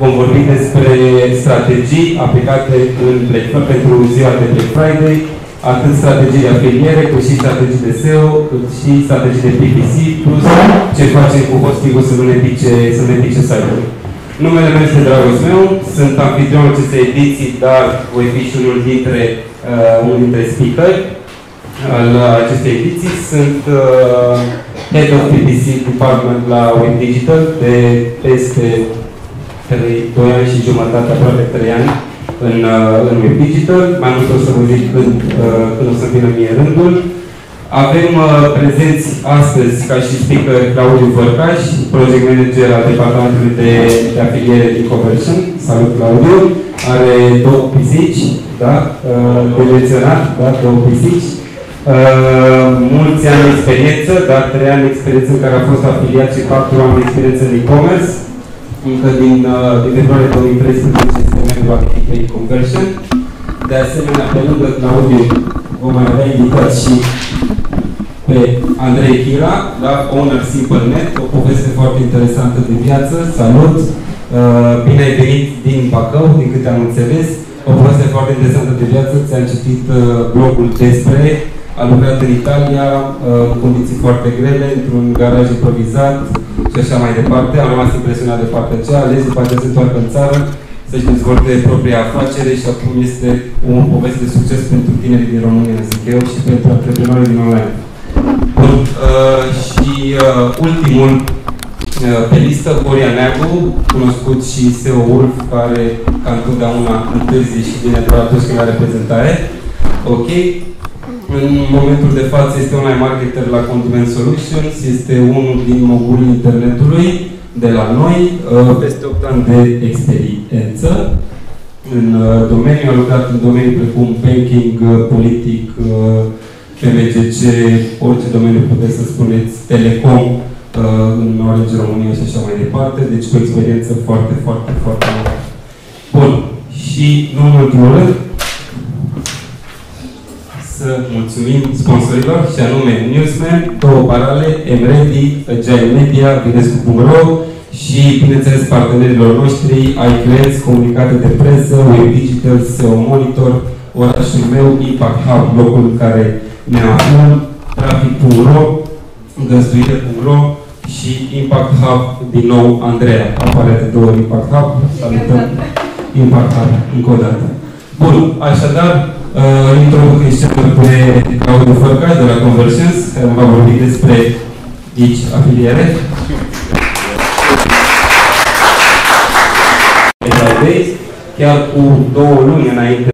Vom vorbi despre strategii aplicate în Black, pentru ziua de Black Friday, atât strategii de afiliere, cât și strategii de SEO, cât și strategii de PPC, plus ce facem cu hosting-ul să nu ne pice, să ne pice site-ul. Numele meu este Dragos meu, sunt anfitrionul acestei ediții, dar voi fi și unul dintre, uh, unul dintre speaker al acestei ediții. Sunt uh, Head of PPC Department la Web Digital de peste 3, 2 ani și jumătate, aproape 3 ani în, uh, în Web Digital. Mai mult o să vă zic când, uh, când o să vină mie rândul. Avem uh, prezenți astăzi ca și speaker Claudiu Vărcaș, project manager al Departamentului de, de Afiliere din Conversion. Salut, Claudiu! Are două pisici, da? Uh, de menționat, da? Două pisici. Uh, mulți ani de experiență, dar trei ani de experiență în care a fost afiliat și patru ani de experiență în e-commerce. Încă din, uh, din februarie 2013 este membru activ pe e-conversion. De asemenea, pe lângă Claudiu, vom mai avea invitat și pe Andrei Chira, la Owner SimpleNet, o poveste foarte interesantă de viață. Salut! Uh, bine ai venit din Bacău, din câte am înțeles. O poveste foarte interesantă de viață. Ți-am citit uh, blogul despre a lucrat în Italia, uh, în condiții foarte grele, într-un garaj improvizat și așa mai departe. Am rămas impresionat de partea aceea, ales după aceea se întoarcă în țară, să-și dezvolte propria afacere și acum este o poveste de succes pentru tinerii din România, zic eu, și pentru antreprenorii din online. Bun, uh, și uh, ultimul uh, pe listă, Horia Neagu, cunoscut și SEO Wolf, care ca întotdeauna întârzie și vine doar atunci când are prezentare. Ok, în momentul de față este online marketer la Condiment Solutions, este unul din mogulii internetului de la noi, uh, peste 8 ani de experiență în uh, domeniu, a lucrat în domenii precum banking, uh, politic, FMGC, orice domeniu puteți să spuneți, telecom, în Orange România și așa mai departe, deci cu o experiență foarte, foarte, foarte mare. Bun. Și, nu în ultimul rând, să mulțumim sponsorilor, și anume Newsman, două parale, Emready, Agile Media, Vinescu.ro și, bineînțeles, partenerilor noștri, iClients, comunicate de presă, Web Digital, SEO Monitor, orașul meu, Impact Hub, locul în care ne aflăm, Trafic.ro, Găzduire.ro și Impact Hub, din nou, Andreea. Apare de două Impact Hub. Salutăm Impact Hub încă o dată. Bun, așadar, uh, introduc în scenă pe Claudiu Fărcaș de la Conversions, care va vorbi despre aici afiliere. Chiar cu două luni înainte